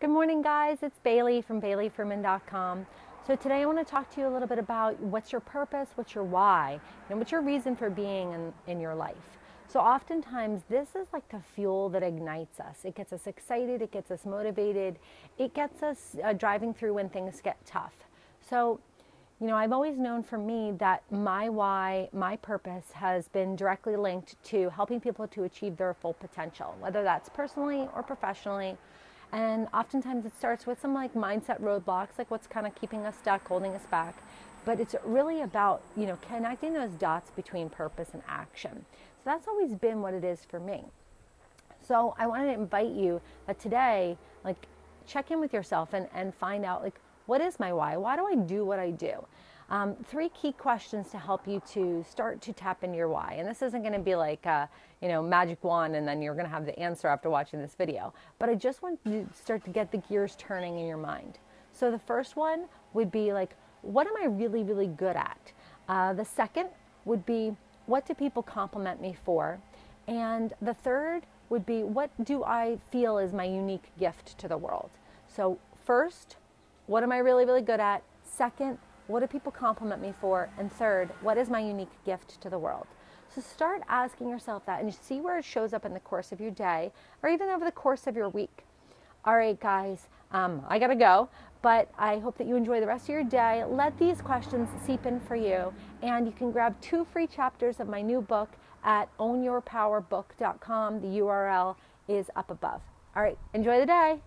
Good morning, guys. It's Bailey from BaileyFrumen.com. So today I want to talk to you a little bit about what's your purpose, what's your why, and what's your reason for being in, in your life. So oftentimes this is like the fuel that ignites us. It gets us excited, it gets us motivated, it gets us uh, driving through when things get tough. So you know, I've always known for me that my why, my purpose has been directly linked to helping people to achieve their full potential, whether that's personally or professionally. And oftentimes it starts with some like mindset roadblocks, like what's kind of keeping us stuck, holding us back. But it's really about, you know, connecting those dots between purpose and action. So that's always been what it is for me. So I wanted to invite you that today, like, check in with yourself and, and find out, like, what is my why? Why do I do what I do? Um, three key questions to help you to start to tap into your why. And this isn't going to be like, a, you know, magic wand and then you're going to have the answer after watching this video. But I just want to start to get the gears turning in your mind. So the first one would be like, what am I really, really good at? Uh, the second would be, what do people compliment me for? And the third would be, what do I feel is my unique gift to the world? So, first, what am I really, really good at? Second, what do people compliment me for? And third, what is my unique gift to the world? So start asking yourself that and see where it shows up in the course of your day or even over the course of your week. All right, guys, um, I gotta go, but I hope that you enjoy the rest of your day. Let these questions seep in for you, and you can grab two free chapters of my new book at ownyourpowerbook.com. The URL is up above. All right, enjoy the day.